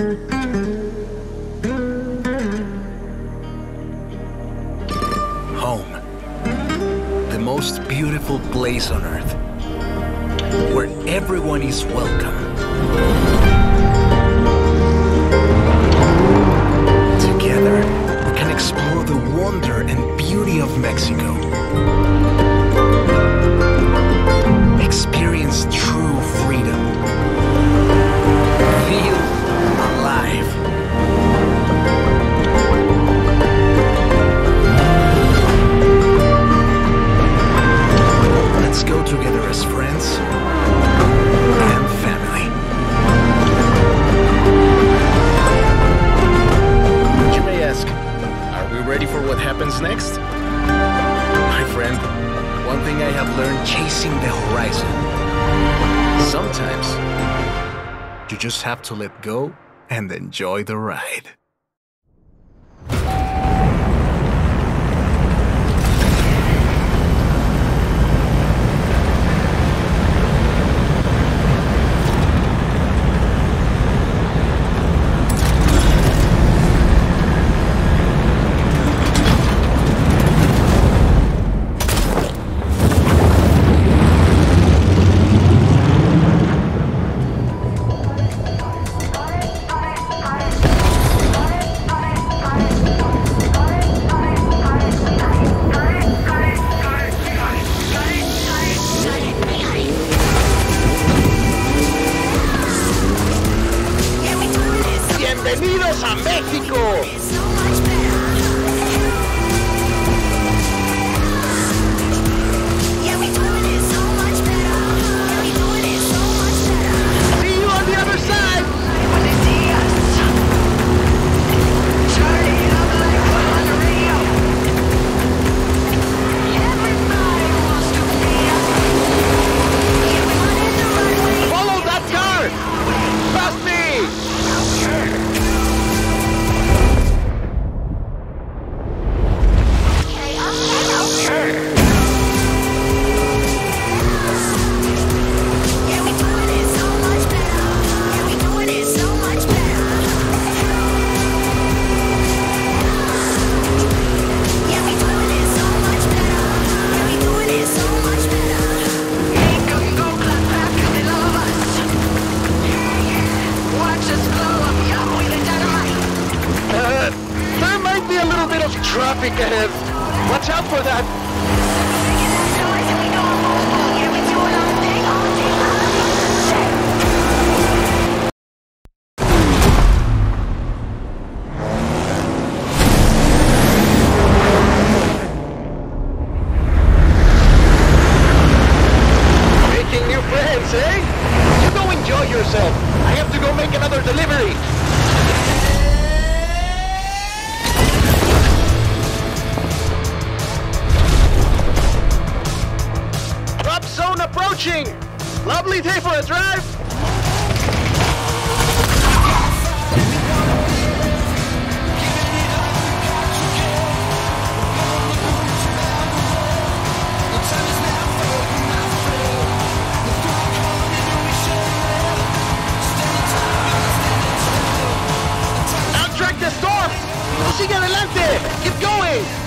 Home. The most beautiful place on earth. Where everyone is welcome. Together, we can explore the wonder and beauty of Mexico. Just have to let go and enjoy the ride. ¡Bienvenidos a México! Watch out for that. Keep going!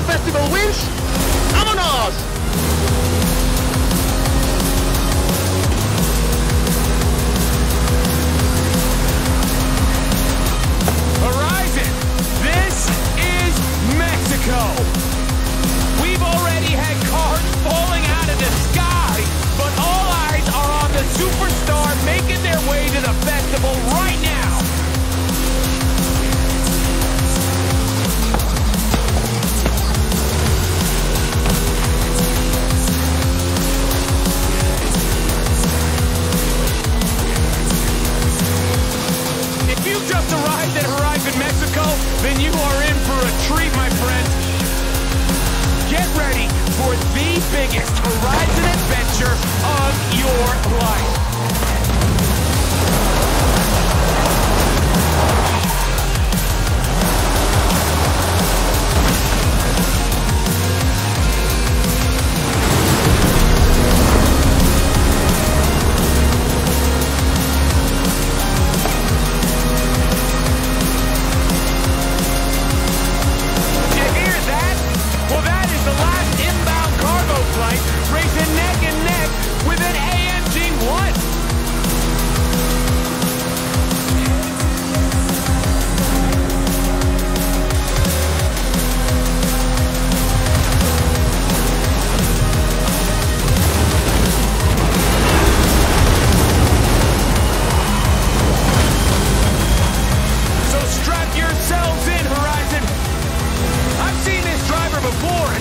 the festival wins, biggest horizon adventure of your life.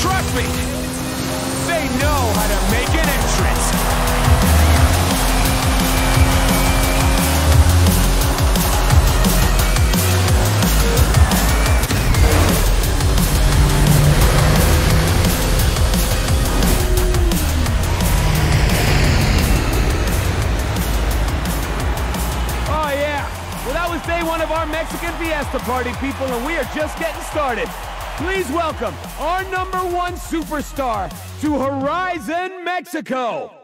Trust me, they know how to make an entrance. Oh yeah, well that was day one of our Mexican Fiesta party, people, and we are just getting started. Please welcome our number one superstar to Horizon Mexico.